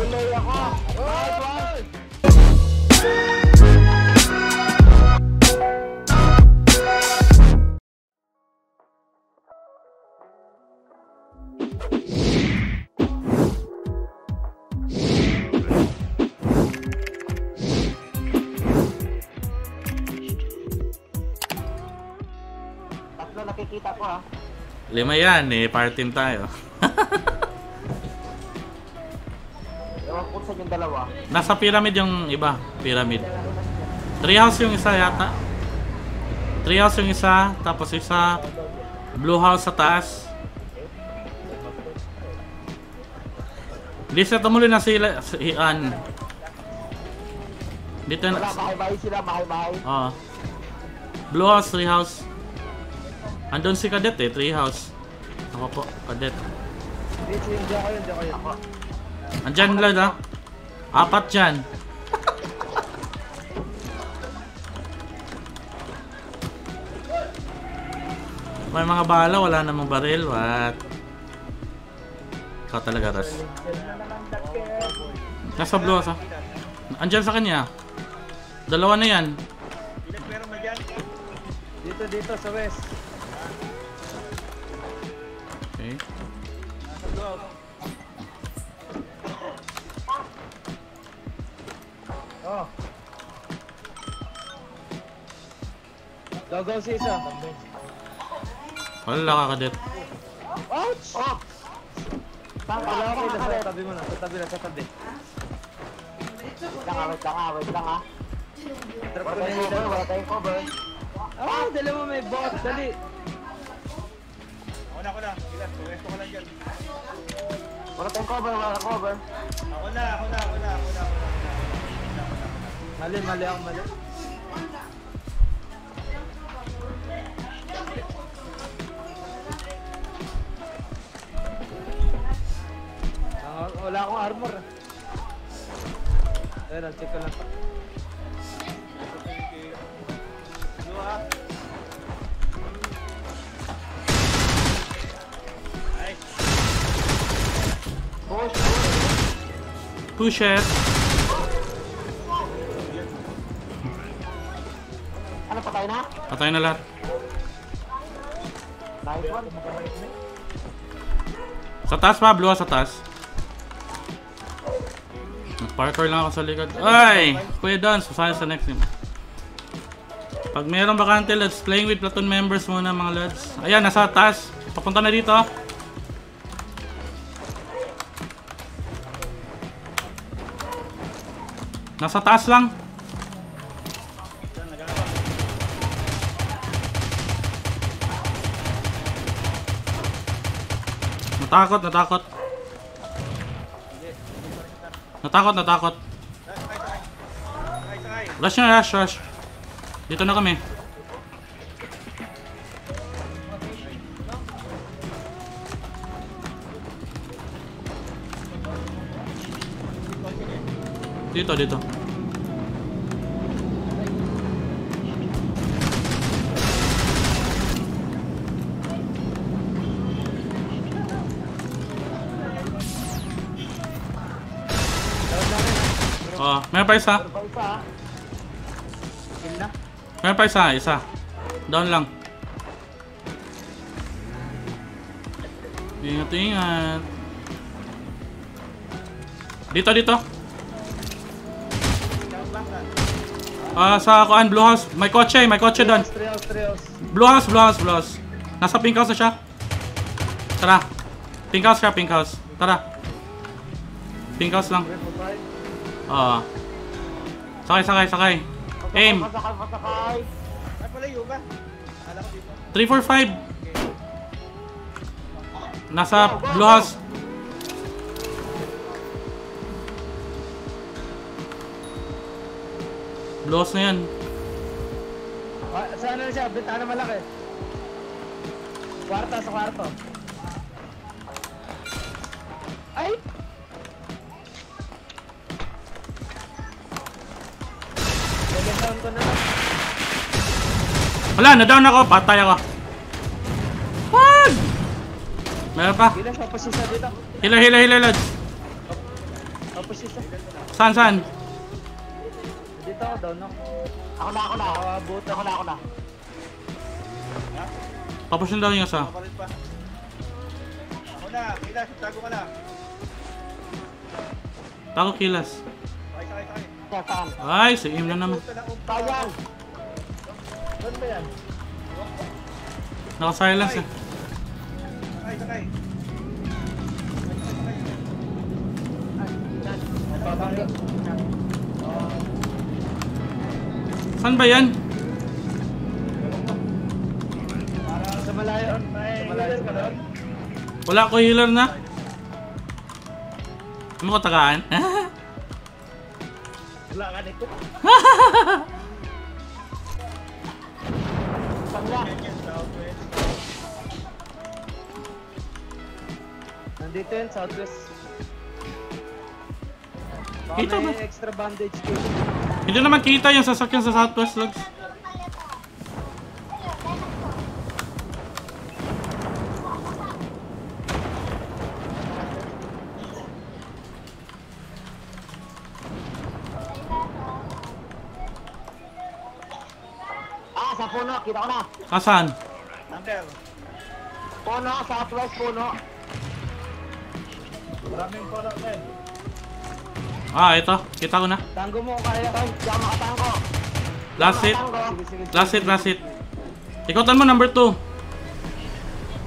Yung uubos yung life? Tatlo nakikita ko ha. Lima yan eh, party tayo. Sa yung dalawa. Nasa pyramid yung iba, pyramid. Treehouse yung isa yata. Treehouse yung isa, tapos isa blue house sa taas. Lisa tumuloy na sila si An. Dito Wala, na. bahay-bahay sila, bahay-bahay. Oo. Blue house, tree house. Andun si Cadet eh, tree house. Ako po, Cadet. Hindi, hindi ako yun, hindi ako yun. Andyan lang ah. Apat dyan. May mga bala, wala namang baril. What? Ikaw talaga, Ras. Nasa blue house ah. Andyan sa kanya. Dalawa na yan. Dito, dito, sa west. Gagaw si isa. Wala ka, Cadet. Ouch! Oh! Wala ako Saan yun, ka? sa tabi mo na, sa tabi na, sa tabi. Wait lang ha, wait lang ha, wait lang ha. Drop ko na yung cover, wala tayong cover. Ah, dali mo may bot, dali. Ako na, ako na. Ilan, pwesto ko lang dyan. Wala tayong cover, wala tayong cover. Ako na, ako na, ako na, ako na, ako na. Mali, mali ako, mali. Akong armor. Ayun, check ko lang. Dua. Push, push. Push it. Ano, patay na? Patay na lahat. Sa taas pa, blue house sa taas. Parkour lang ako sa likod. Ay! Kuya Don, susaya sa next game. Pag mayroong bakante, let's playing with platoon members muna mga lads. Ayan, nasa taas. Papunta na dito. Nasa taas lang. Natakot, natakot. Natakot, natakot. Rush na, rush, rush. Dito na kami. Dito, dito. Meron pa isa. Pa isa. Meron pa isa, isa. Down lang. Ingat, ingat. Dito, dito. Ah, sa kuan Blue House. May kotse, may kotse doon. Blue House, Blue House, Blue House. Nasa pink house na siya. Tara. Pink house siya, pink house. Tara. Pink house lang. Triple five. Sakay, sakay, sakay. Aim. Masakay, masakay. Ay pala yung ba? Alam ko dito. 3, 4, 5. Nasa blue house. Blue house na yan. Saan na siya? Bintana malaki. Kwarta sa kwarto. Ay! Ko na lang. Wala, na-down ako. Patay ako. Wag! Meron pa. Gilas, tapos isa dito. Hila, hila, hila, lads. Tapos isa. Saan, saan? Dito ako, down ako. Ako na, ako na. Nakabutan. Ako na, ako na. Tapos yung daw yung isa. Ako na, Kilas, tago ka na. Tago kilas. Sakay, sakay, sakay. Ay, si Im na naman. Naka-silence eh. Sakay, sakay. Saan ba yan? Sa malayo. Sa. Wala ko healer na. Ano ko tagaan? Nandito yun, southwest. Baka Kita may ba? extra bandage dito. Hindi naman kita yung sasakyan sa Southwest Logs. Sa puno. Kita ko na. Asan? Hunter. Puno, southwest puno. Maraming para men. Ah, ito. Kita ko na. Tango mo kung kaya. Ay, di ako makatangko. Last hit. Last hit, last hit. Ikotan mo number 2.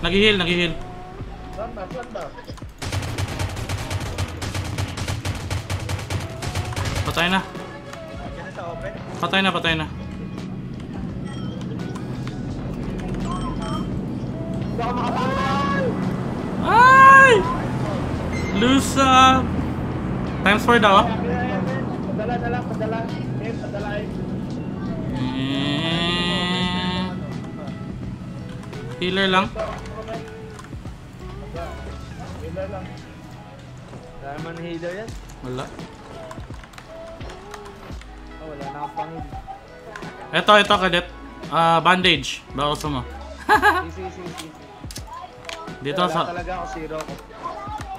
Nag-heal, nag-heal. Saan ba? Saan ba? Patay na. Patay na, patay na. Ako. Ay! Up! Times 4 daw. Padala na lang, padala. Padala eh. Healer lang. Healer lang. Dahil man healer yan. Wala. Oh, wala na akong pangil. Ito, ito kadet. Ah, bandage. Baka gusto mo. Sige, sige, sige. Dito Wala sa talaga ako zero ako.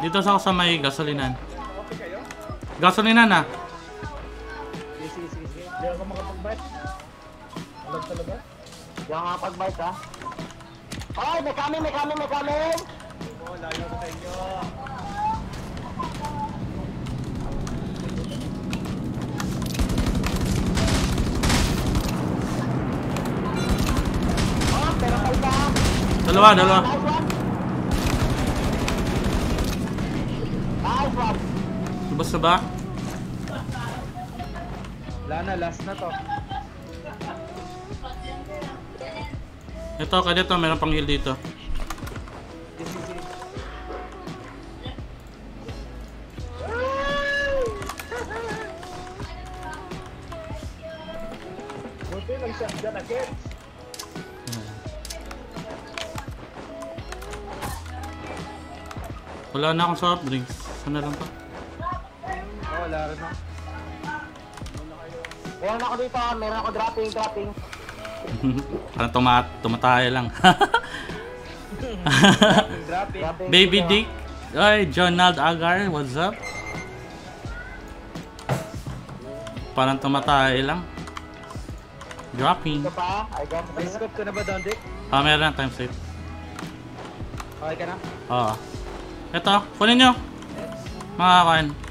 dito sa sa may gasolinan. Okay kayo? Gasolinan ah. Sige, sige, sige. Hindi ako makapag-bite. Alam talaga? Di ako makapag-bite, ha? Ay, may coming, may coming, may coming! Oo, layo sa inyo. Oh, ba? Dalawa, dalawa. Nice one! Nice one! Lubos na ba? Wala na, last na to. Ito, kadet oh, meron pang heal dito. Buti nag-shotgun. Wala na akong soft drinks. Sana lang to. Wala rin ako. Meron ako dito, meron ako dropping, dropping. Parang tuma tumataya lang. Dropping. dropping Baby. Dick. Ay, Jonald Agar, what's up? Parang tumatay lang. Dropping. Ito pa, I got scope ka na ba doon, Dick? Ah, meron na time save. Okay ka na? Oo. Ito, kunin nyo. Mga kain.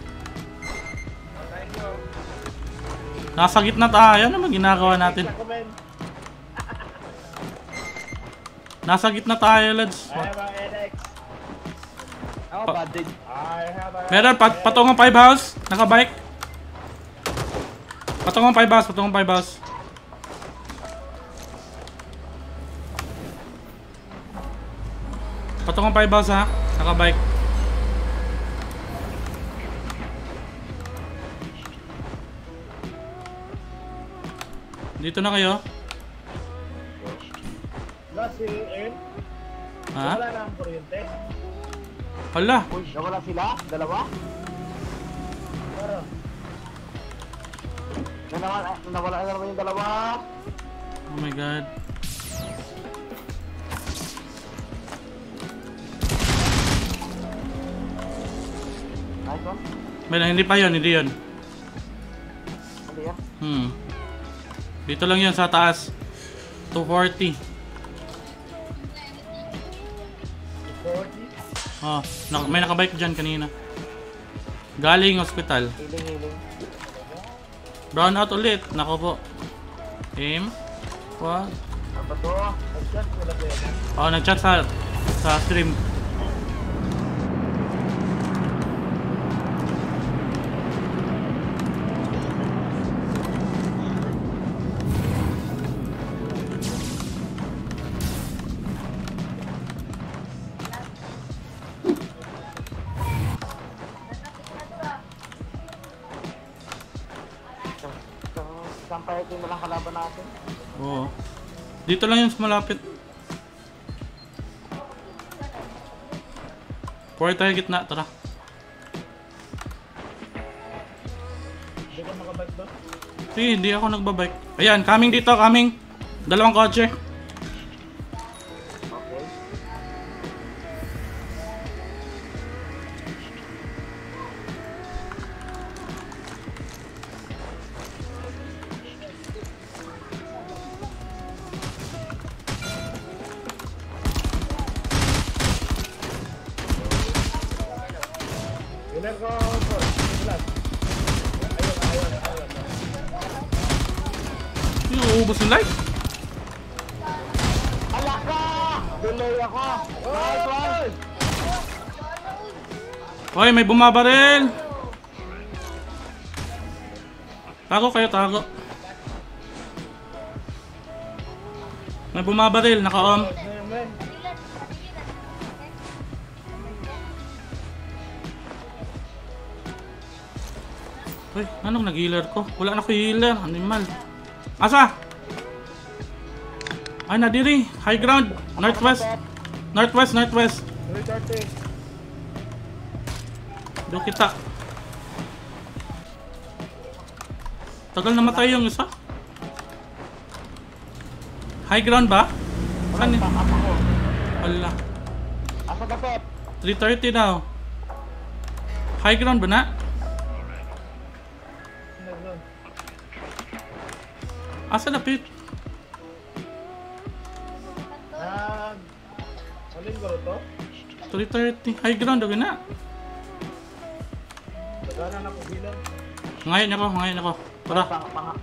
Nasa gitna tayo. Ano naman ginagawa natin? Nasa gitna tayo, lads. Ako, Pa- bandage. Meron, pat patungang 5 house. Nakabike. Patungong 5 house, patungong 5 house. Patungong 5 house ha. Naka-bike. Dito na kayo. Wala si. Ha? Wala na ang kuryente. Hala. Uy, nawala sila? Dalawa? Para. Nawala, nawala na naman yung dalawa. Oh my god. One. May hindi pa yon, hindi yon. Hindi yan. Hmm. Dito lang yun sa taas. 240. 40. Oh, nak may nakabike dyan kanina. Galing hospital. Healing, healing. Brown out ulit. Nako po. Aim. What? Ano ba to? Nag-chat yan? Oh, nag-chat sa sa stream. Ito na lang kalaban natin. Oo. Dito lang yun sa malapit. Pwede tayo gitna, tara. Hindi ka makabike doon? Hindi, hindi ako nagbabike. Ayan, coming dito, coming. Dalawang kotse. Ilan ko, Paul? Ilan? Ayun, ayun, ayun. Yung uubos yung life. Alak ka! Delay ako! Nice one! Hoy, may bumabaril. Tago kayo, tago. May bumabaril, naka-om. Uy, anong nag-healer ko? Wala na ko healer, animal. Asa? Ay, nadiri. High ground. Northwest. Northwest, northwest. 330. Doon kita. Tagal namatay yung isa. High ground ba? Saan yun? Wala. Asa ka, Pep? 330 daw. High ground ba na? Asa na pit? Nag... Alin ko to? 330. High ground daw na. Nagana na ko bilang. Ngayon ako, ngayon ako. Tara. Pang, pang,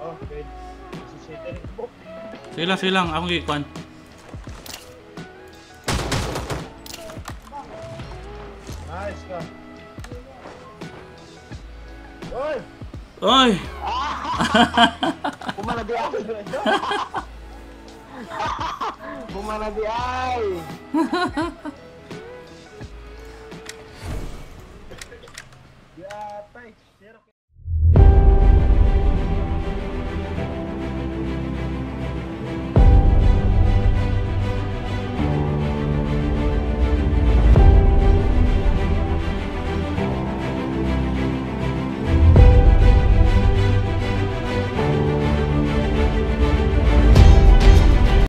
Oh, okay. Si Satan book. Silang, silang. Akong gikuan. Nice ka. Oy! Oy! Pumana di ay! Pumana di ay!